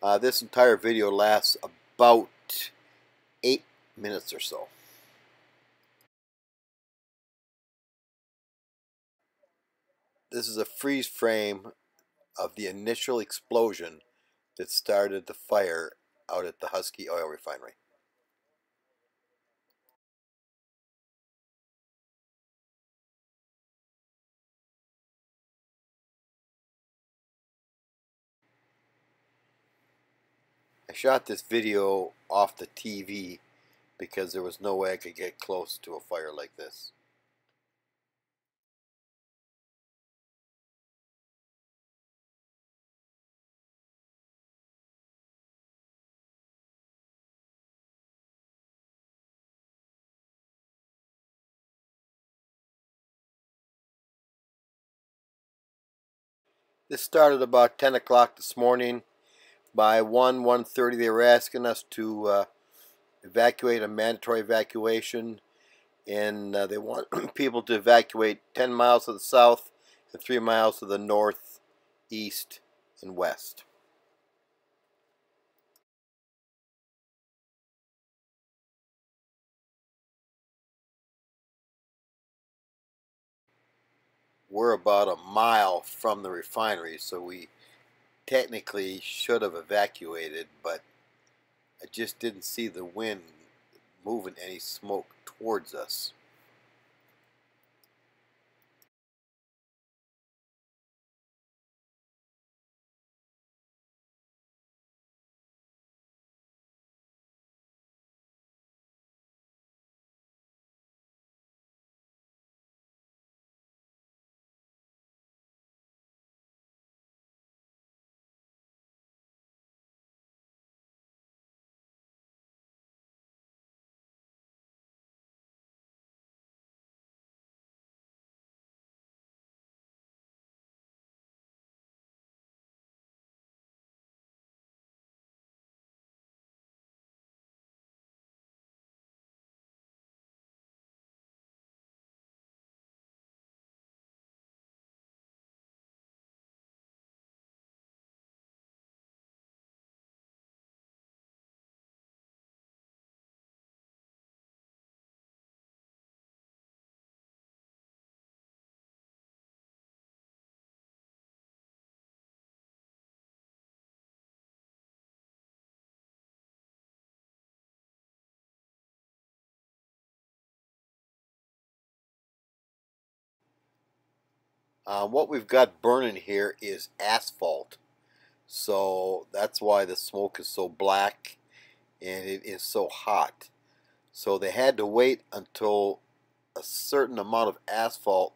Uh, this entire video lasts about eight minutes or so. This is a freeze frame of the initial explosion that started the fire out at the Husky Oil Refinery. I shot this video off the TV because there was no way I could get close to a fire like this. This started about 10 o'clock this morning. By 1, 1.30 they were asking us to uh, evacuate a mandatory evacuation and uh, they want people to evacuate 10 miles to the south and 3 miles to the north, east, and west. we're about a mile from the refinery, so we technically should have evacuated, but I just didn't see the wind moving any smoke towards us. Uh, what we've got burning here is asphalt. So that's why the smoke is so black and it is so hot. So they had to wait until a certain amount of asphalt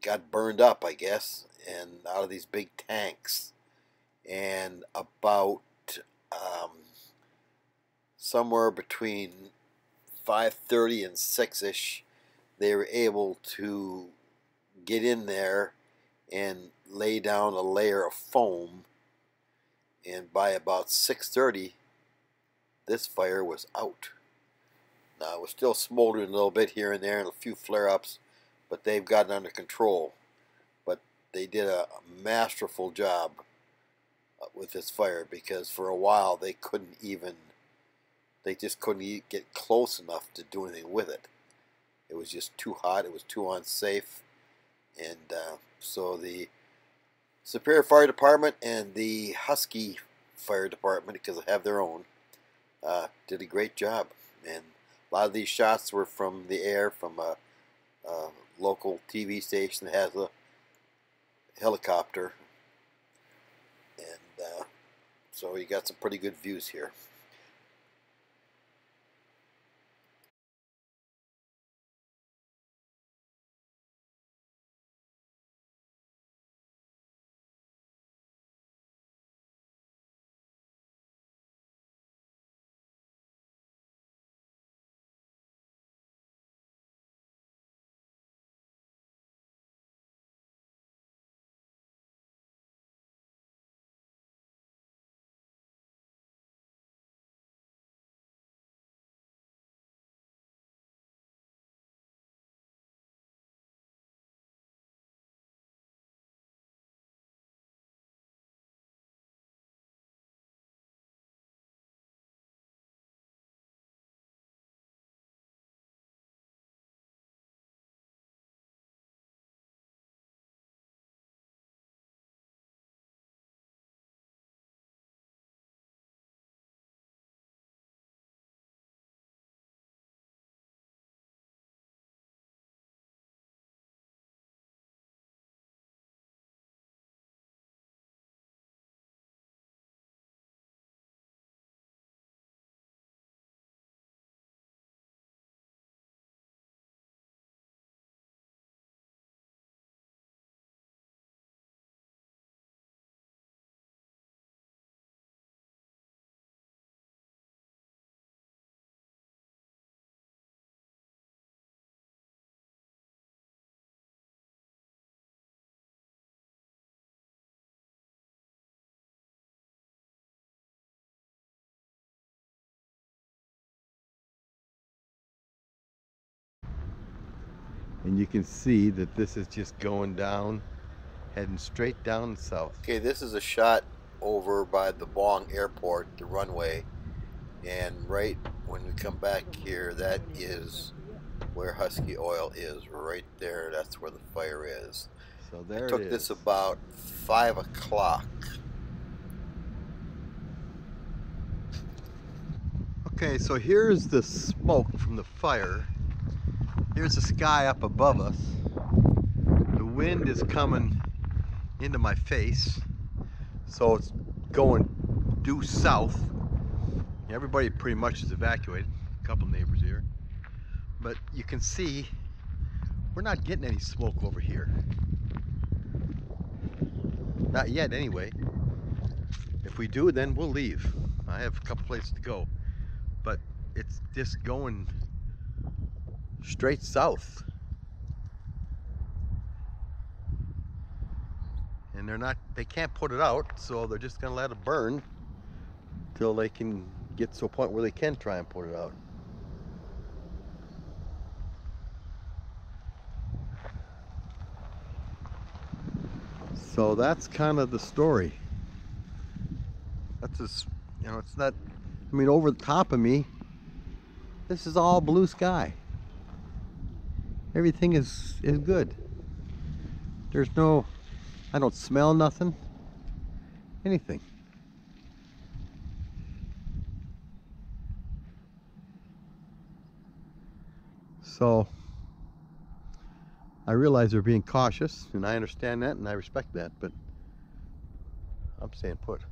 got burned up, I guess, and out of these big tanks. And about um, somewhere between 5.30 and 6ish, they were able to get in there and lay down a layer of foam and by about 6.30 this fire was out. Now it was still smoldering a little bit here and there and a few flare-ups but they've gotten under control. But they did a masterful job uh, with this fire because for a while they couldn't even they just couldn't get close enough to do anything with it. It was just too hot, it was too unsafe and uh, so the Superior Fire Department and the Husky Fire Department, because they have their own, uh, did a great job. And a lot of these shots were from the air, from a, a local TV station that has a helicopter. And uh, so you got some pretty good views here. And you can see that this is just going down, heading straight down south. Okay, this is a shot over by the Bong Airport, the runway. And right when we come back here, that is where Husky Oil is. Right there, that's where the fire is. So there I took it is. this about 5 o'clock. Okay, so here's the smoke from the fire. Here's the sky up above us. The wind is coming into my face, so it's going due south. Everybody pretty much is evacuated. A couple neighbors here. But you can see we're not getting any smoke over here. Not yet, anyway. If we do, then we'll leave. I have a couple places to go but it's just going straight south. And they're not, they can't put it out, so they're just gonna let it burn till they can get to a point where they can try and put it out. So that's kind of the story. That's just, you know, it's not I mean, over the top of me, this is all blue sky. Everything is, is good. There's no, I don't smell nothing, anything. So, I realize they're being cautious, and I understand that, and I respect that, but I'm staying put.